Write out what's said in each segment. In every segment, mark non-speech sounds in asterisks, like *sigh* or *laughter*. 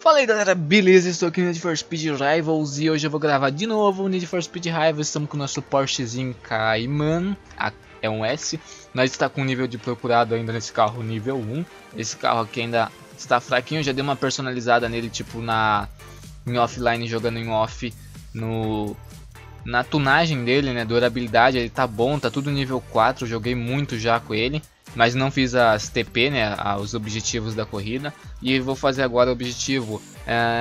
Fala aí galera, beleza? Estou aqui no Need for Speed Rivals e hoje eu vou gravar de novo o Need for Speed Rivals. Estamos com o nosso Porschezinho Cayman, é um S. Nós está com nível de procurado ainda nesse carro nível 1. Esse carro aqui ainda está fraquinho, já dei uma personalizada nele tipo na em offline jogando em off no na tunagem dele, né, durabilidade, ele tá bom, tá tudo nível 4, joguei muito já com ele mas não fiz as TP, né, os objetivos da corrida. E vou fazer agora o objetivo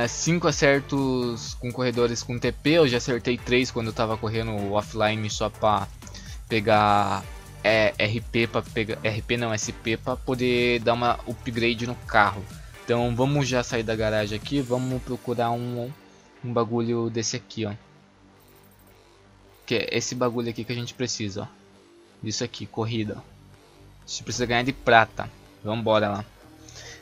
5 é, acertos com corredores com TP, eu já acertei 3 quando eu estava correndo offline só para pegar é, RP para pegar RP não SP para poder dar uma upgrade no carro. Então vamos já sair da garagem aqui, vamos procurar um, um bagulho desse aqui, ó. Que é esse bagulho aqui que a gente precisa, ó. Isso aqui, corrida. A gente precisa ganhar de prata. Vamos embora lá.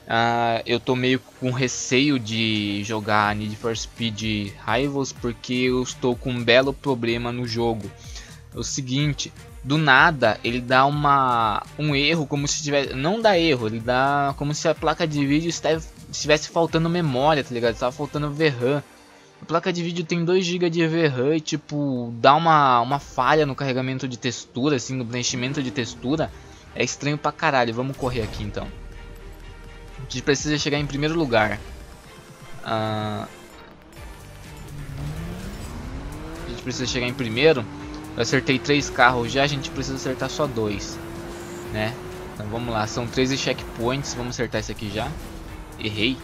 Uh, eu tô meio com receio de jogar Need for Speed Rivals porque eu estou com um belo problema no jogo. É o seguinte, do nada ele dá uma um erro como se tivesse, não dá erro, ele dá como se a placa de vídeo estivesse faltando memória, tá ligado? Estava faltando VRAM. Placa de vídeo tem 2 GB de VRAM e tipo dá uma uma falha no carregamento de textura, assim, no preenchimento de textura. É estranho pra caralho. Vamos correr aqui então. A gente precisa chegar em primeiro lugar. Uh... A gente precisa chegar em primeiro. Eu acertei três carros já, a gente precisa acertar só dois. Né? Então vamos lá, são 13 checkpoints. Vamos acertar esse aqui já. Errei.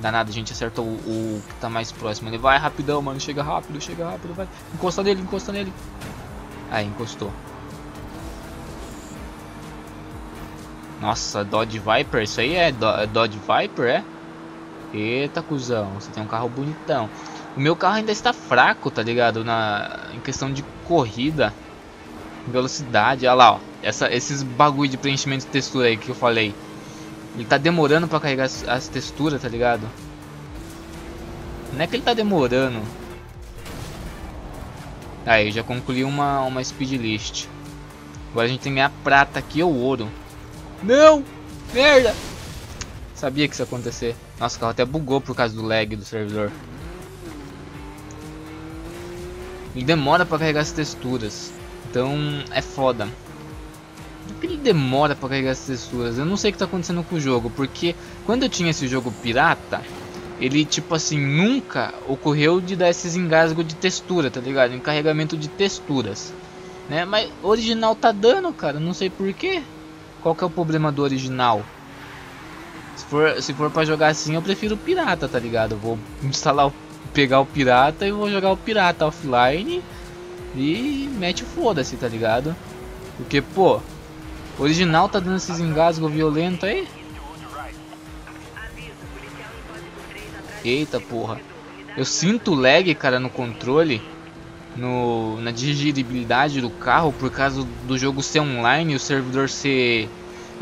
Danado, a gente acertou o, o, que tá mais próximo. Ele vai rapidão, mano. Chega rápido, chega rápido, vai. Encosta nele, encosta nele. Aí, encostou. Nossa, Dodge Viper, isso aí é, Do é Dodge Viper, é? Eita, cuzão, você tem um carro bonitão. O meu carro ainda está fraco, tá ligado? Na, em questão de corrida, velocidade, olha lá, ó. Essa, esses bagulho de preenchimento de textura aí que eu falei. Ele tá demorando pra carregar as, as texturas, tá ligado? Não é que ele tá demorando. Aí, já concluí uma, uma speed list. Agora a gente tem ganhar prata aqui ou ouro. Não! Merda! Sabia que isso ia acontecer. Nossa, o carro até bugou por causa do lag do servidor. Ele demora para carregar as texturas. Então é foda. Demora para carregar as texturas? Eu não sei o que está acontecendo com o jogo. Porque quando eu tinha esse jogo pirata, ele tipo assim, nunca ocorreu de dar esses engasgos de textura, tá ligado? Encarregamento de texturas. Né? Mas original tá dando, cara. Não sei porquê. Qual que é o problema do original? Se for, se for pra jogar assim, eu prefiro pirata, tá ligado? Vou instalar, o, pegar o pirata e vou jogar o pirata offline e mete foda-se, tá ligado? Porque, pô, o original tá dando esses engasgos violentos aí. Eita porra. Eu sinto lag, cara, no controle no, na digeribilidade do carro por causa do jogo ser online e o servidor ser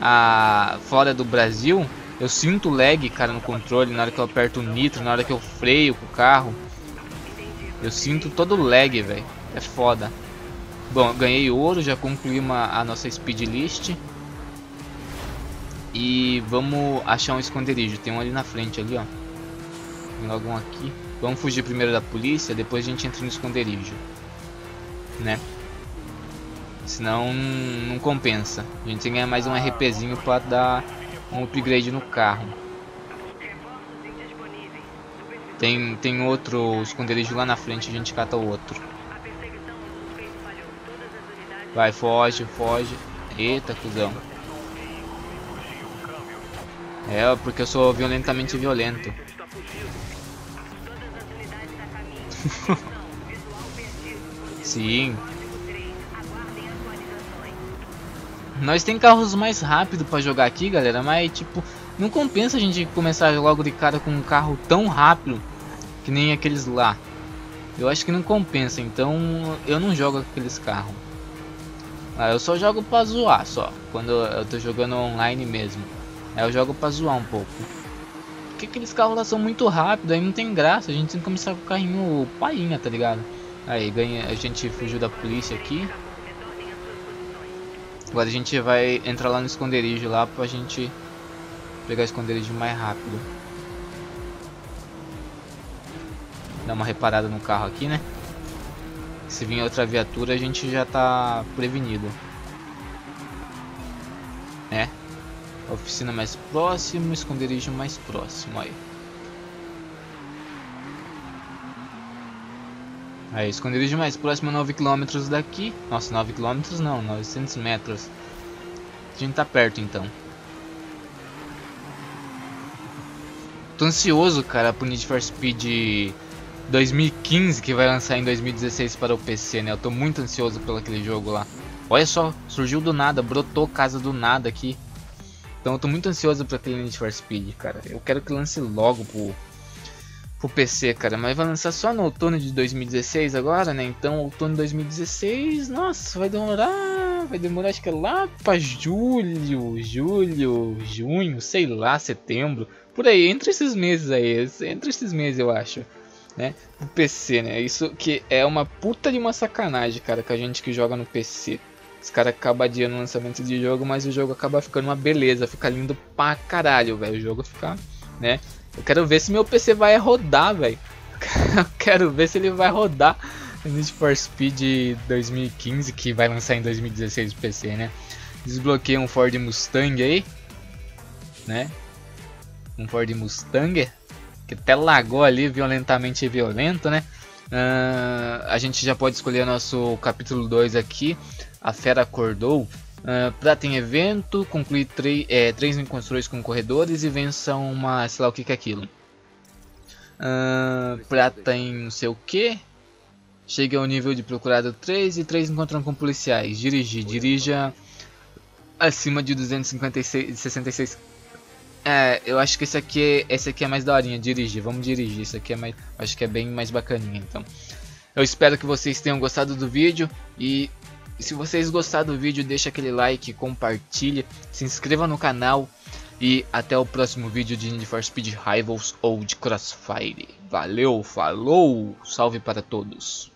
a, fora do Brasil, eu sinto lag, cara, no controle na hora que eu aperto o nitro, na hora que eu freio com o carro. Eu sinto todo lag, velho. É foda. Bom, ganhei ouro, já concluí uma, a nossa speed list. E vamos achar um esconderijo. Tem um ali na frente ali, ó. Tem logo um aqui. Vamos fugir primeiro da polícia, depois a gente entra no esconderijo. Né? Senão não compensa. A gente tem que ganhar mais um RPzinho para dar um upgrade no carro. Tem, tem outro esconderijo lá na frente, a gente cata o outro. Vai, foge, foge. Eita, cuzão. É, porque eu sou violentamente violento. *laughs* Sim. Nós tem carros mais rápido para jogar aqui, galera, mas tipo, não compensa a gente começar logo de cara com um carro tão rápido que nem aqueles lá. Eu acho que não compensa, então eu não jogo aqueles carros. Ah, eu só jogo pra zoar só. Quando eu tô jogando online mesmo. Aí eu jogo pra zoar um pouco. Porque aqueles carros lá são muito rápidos, aí não tem graça. A gente tem que começar com o carrinho painha, tá ligado? Aí ganha, a gente fugiu da polícia aqui. Agora a gente vai entrar lá no esconderijo lá pra gente pegar o esconderijo mais rápido. Dá uma reparada no carro aqui, né? Se vir outra viatura, a gente já tá prevenido. Né? Oficina mais próxima, esconderijo mais próximo aí. Aí, esconderijo mais próximo 9 km daqui. Nossa, 9 km não, 900 metros. A gente tá perto então. Tô ansioso, cara, pro Need for Speed 2015 que vai lançar em 2016 para o PC, né? Eu tô muito ansioso pelo aquele jogo lá. Olha só, surgiu do nada, brotou casa do nada aqui. Então eu tô muito ansioso para aquele Need for Speed, cara. Eu quero que lance logo pro, pro PC, cara. Mas vai lançar só no outono de 2016 agora, né? Então outono de 2016, nossa, vai demorar. Vai demorar acho que é lá pra julho, julho, junho, sei lá, setembro. Por aí, entre esses meses aí, entre esses meses eu acho, né? O PC, né? Isso que é uma puta de uma sacanagem, cara, com a gente que joga no PC. Os caras acabam adiando o lançamento de jogo, mas o jogo acaba ficando uma beleza, fica lindo pra caralho, velho. O jogo fica, né? Eu quero ver se meu PC vai rodar, velho. *laughs* Eu quero ver se ele vai rodar Need for Speed 2015, que vai lançar em 2016 no PC, né? Desbloqueei um Ford Mustang aí, né? um Ford Mustang, que até lagou ali violentamente violento, né? Uh, a gente já pode escolher nosso capítulo 2 aqui, A Fera Acordou. Uh, prata em evento, conclui é, três encontros com corredores e vença uma, sei lá o que, que é aquilo. Uh, prata em não sei o que. Chega ao nível de procurado 3 e 3 encontram com policiais. Dirigir, dirija acima de 256 é, eu acho que esse aqui, esse aqui é mais daorinha, dirigir. Vamos dirigir, isso aqui é mais, acho que é bem mais bacaninha, então. Eu espero que vocês tenham gostado do vídeo e se vocês gostaram do vídeo, deixa aquele like, compartilha, se inscreva no canal e até o próximo vídeo de Need for Speed Rivals ou de Crossfire. Valeu, falou, salve para todos.